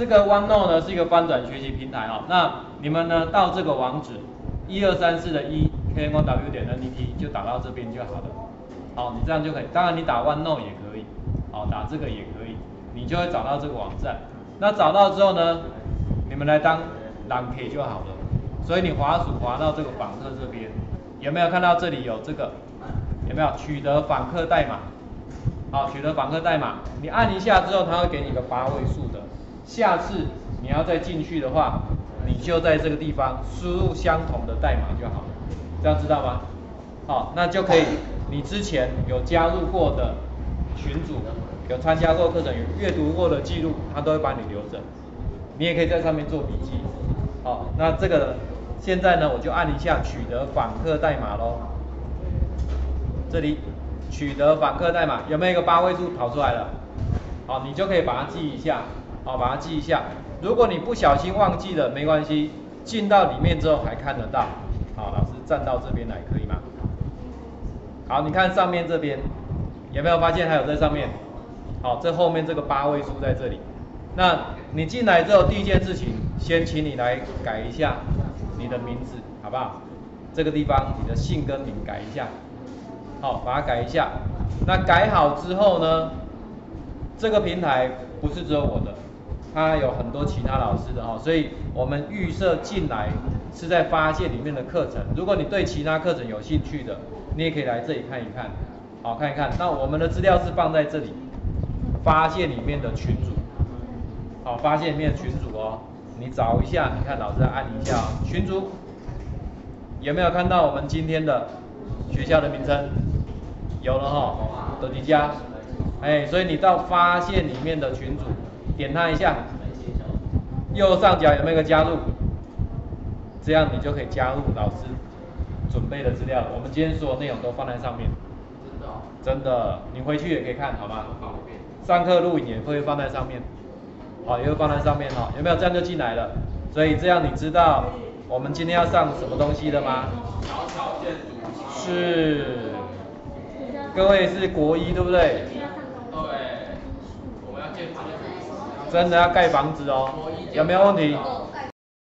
这个 OneNote 呢是一个翻转学习平台哦，那你们呢到这个网址一二三四的一 k n o w 点 n e t 就打到这边就好了。好，你这样就可以，当然你打 OneNote 也可以，好，打这个也可以，你就会找到这个网站。那找到之后呢，你们来当朗 K 就好了。所以你滑鼠滑到这个访客这边，有没有看到这里有这个？有没有取得访客代码？好，取得访客代码，你按一下之后，它会给你个八位数的。下次你要再进去的话，你就在这个地方输入相同的代码就好了，这样知道吗？好，那就可以，你之前有加入过的群组，有参加过课程，有阅读过的记录，他都会帮你留着。你也可以在上面做笔记。好，那这个现在呢，我就按一下取得访客代码喽。这里取得访客代码，有没有一个八位数跑出来了？好，你就可以把它记一下。好，把它记一下。如果你不小心忘记了，没关系，进到里面之后还看得到。好，老师站到这边来，可以吗？好，你看上面这边有没有发现还有在上面？好，这后面这个八位数在这里。那你进来之后，第一件事情，先请你来改一下你的名字，好不好？这个地方你的姓跟名改一下。好，把它改一下。那改好之后呢，这个平台不是只有我的。他有很多其他老师的哈，所以我们预设进来是在发现里面的课程。如果你对其他课程有兴趣的，你也可以来这里看一看，好看一看。那我们的资料是放在这里，发现里面的群组，好，发现里面的群组哦，你找一下，你看老师按一下群组，有没有看到我们今天的学校的名称？有了哈，德迪家，哎，所以你到发现里面的群组。点它一下，右上角有没有个加入？这样你就可以加入老师准备的资料。我们今天所有内容都放在上面。真的？真的，你回去也可以看，好吗？上课录影也会放在上面。好，也会放在上面哈。有没有这样就进来了？所以这样你知道我们今天要上什么东西的吗？是。各位是国一对不对？真的要盖房子哦，有没有问题？